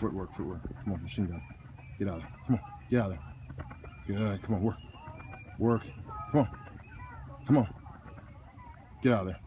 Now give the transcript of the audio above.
Footwork, footwork. Come on, machine gun. Get out of there. Come on, get out of there. Good. Come on, work. Work. Come on. Come on. Get out of there.